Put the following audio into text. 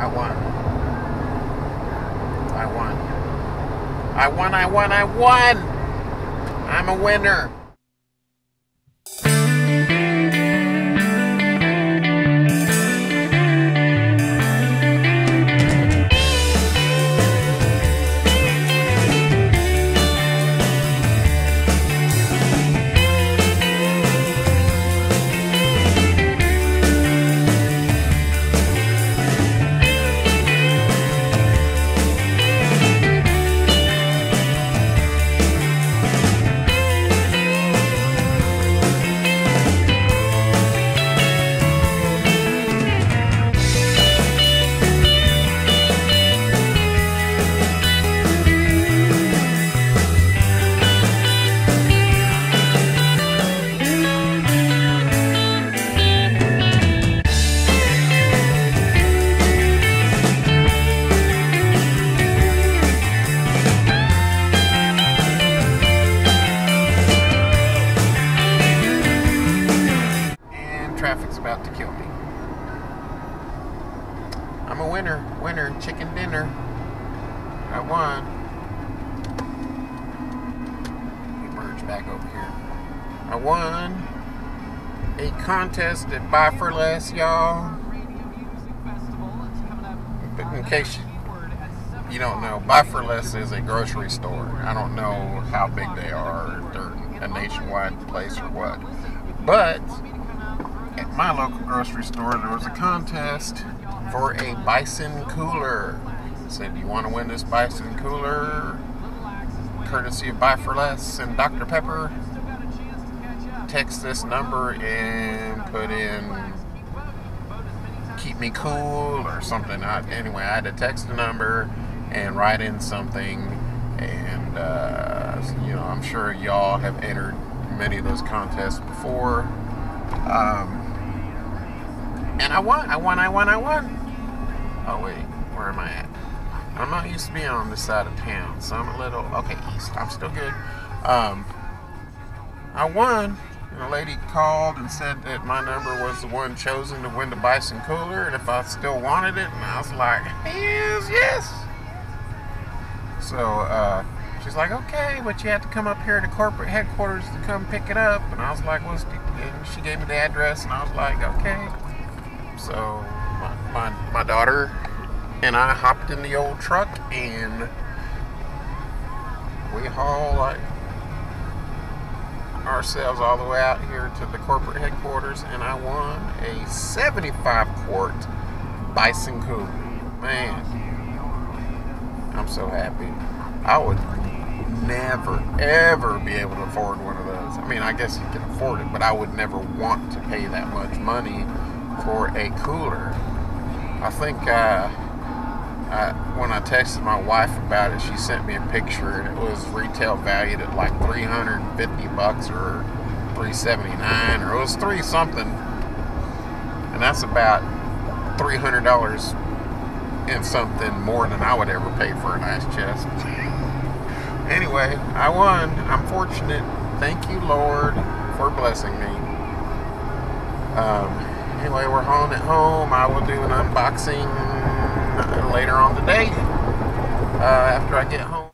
I won. I won. I won, I won, I won! I'm a winner. Traffic's about to kill me. I'm a winner, winner, chicken dinner. I won. Let me merge back over here. I won a contest at Buy for Less, y'all. In case you, don't know, Buy for Less is a grocery store. I don't know how big they are, if they're a nationwide place or what. But at my local grocery store, there was a contest for a bison cooler. Said, Do you want to win this bison cooler? Courtesy of Buy for Less and Dr. Pepper. Text this number and put in keep me cool or something. I, anyway, I had to text the number and write in something. And, uh, you know, I'm sure y'all have entered many of those contests before. Um, and I won, I won, I won, I won. Oh, wait, where am I at? I'm not used to being on this side of town, so I'm a little, okay, east. I'm still good. Um, I won. And a lady called and said that my number was the one chosen to win the Bison Cooler, and if I still wanted it, and I was like, yes, yes. So, uh, she's like, okay, but you have to come up here to corporate headquarters to come pick it up. And I was like, what's the, and she gave me the address, and I was like, okay. So, my, my, my daughter and I hopped in the old truck, and we haul like ourselves all the way out here to the corporate headquarters, and I won a 75 quart Bison Cooler. Man, I'm so happy. I would never, ever be able to afford one of those. I mean, I guess you can afford it, but I would never want to pay that much money for a cooler. I think uh, I, when I texted my wife about it, she sent me a picture, and it was retail valued at like 350 bucks or 379, or it was three something, and that's about 300 dollars and something more than I would ever pay for a nice chest. anyway, I won. I'm fortunate. Thank you, Lord, for blessing me. Um, anyway, we're home at home. I will do an unboxing later on today uh, after I get home.